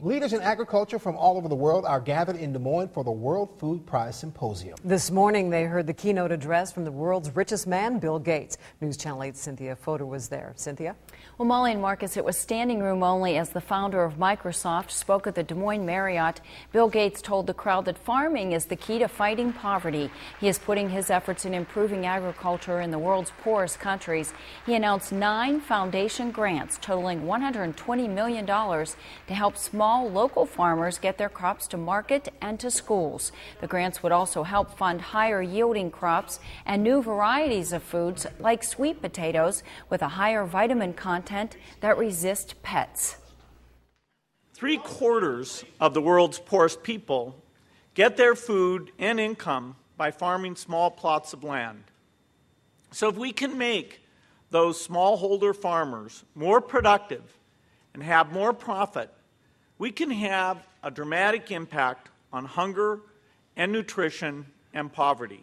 Leaders in agriculture from all over the world are gathered in Des Moines for the World Food Prize Symposium. This morning, they heard the keynote address from the world's richest man, Bill Gates. News Channel 8's Cynthia Fodor was there. Cynthia? Well, Molly and Marcus, it was standing room only as the founder of Microsoft spoke at the Des Moines Marriott. Bill Gates told the crowd that farming is the key to fighting poverty. He is putting his efforts in improving agriculture in the world's poorest countries. He announced nine foundation grants totaling $120 million to help small local farmers get their crops to market and to schools. The grants would also help fund higher yielding crops and new varieties of foods like sweet potatoes with a higher vitamin content that resist pets. Three quarters of the world's poorest people get their food and income by farming small plots of land. So, if we can make those smallholder farmers more productive and have more profit, we can have a dramatic impact on hunger and nutrition and poverty.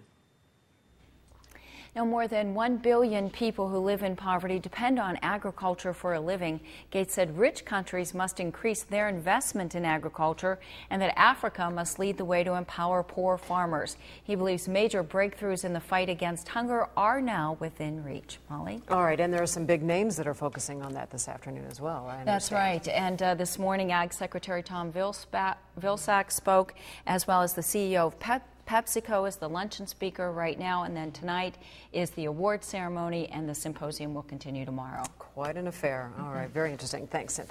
Now, more than 1 billion people who live in poverty depend on agriculture for a living. Gates said rich countries must increase their investment in agriculture and that Africa must lead the way to empower poor farmers. He believes major breakthroughs in the fight against hunger are now within reach. Molly? All right, and there are some big names that are focusing on that this afternoon as well. That's right. And uh, this morning, Ag Secretary Tom Vilsack spoke, as well as the CEO of Pet PepsiCo is the luncheon speaker right now, and then tonight is the award ceremony, and the symposium will continue tomorrow. Quite an affair. All right, very interesting. Thanks, Cynthia.